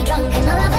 we drunk and alive.